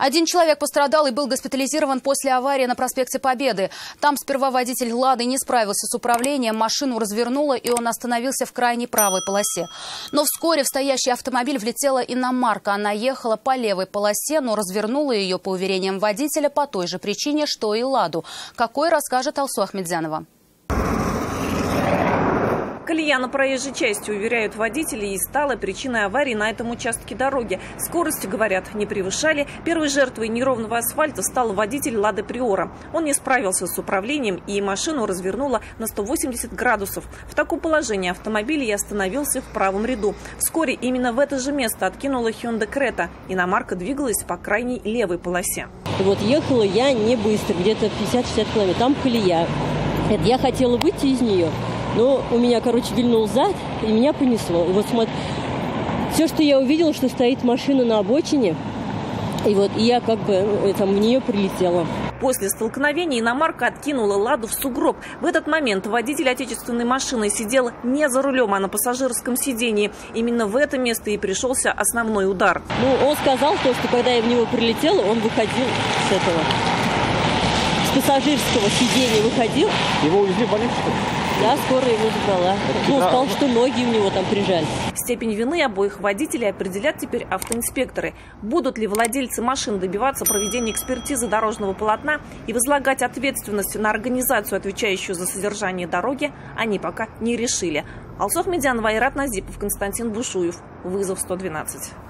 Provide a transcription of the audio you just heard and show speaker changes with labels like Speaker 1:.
Speaker 1: Один человек пострадал и был госпитализирован после аварии на проспекте Победы. Там сперва водитель «Лады» не справился с управлением, машину развернуло, и он остановился в крайней правой полосе. Но вскоре в стоящий автомобиль влетела иномарка. Она ехала по левой полосе, но развернула ее, по уверениям водителя, по той же причине, что и «Ладу». Какой, расскажет Алсу Ахмедзянова.
Speaker 2: Колея на проезжей части, уверяют водители, и стала причиной аварии на этом участке дороги. Скорость, говорят, не превышали. Первой жертвой неровного асфальта стал водитель «Лады Приора». Он не справился с управлением и машину развернуло на 180 градусов. В таком положении автомобиль и остановился в правом ряду. Вскоре именно в это же место откинула Hyundai Creta. Иномарка двигалась по крайней левой полосе.
Speaker 3: Вот ехала я не быстро, где-то 50-60 километров. Там колея. Я хотела выйти из нее. Но у меня, короче, вильнул зад, и меня понесло. И вот смотри, все, что я увидела, что стоит машина на обочине, и вот и я как бы ну, там, в нее прилетела.
Speaker 2: После столкновения иномарка откинула «Ладу» в сугроб. В этот момент водитель отечественной машины сидел не за рулем, а на пассажирском сидении. Именно в это место и пришелся основной удар.
Speaker 3: Ну, он сказал то, что когда я в него прилетела, он выходил с этого, с пассажирского сидения выходил.
Speaker 4: Его увезли в больницу?
Speaker 3: Да, скоро его забрала. Ну, он сказал, что ноги у него там прижали.
Speaker 2: Степень вины обоих водителей определят теперь автоинспекторы. Будут ли владельцы машин добиваться проведения экспертизы дорожного полотна и возлагать ответственность на организацию, отвечающую за содержание дороги, они пока не решили. Алсов Медянова, Айрат Назипов, Константин Бушуев. Вызов 112.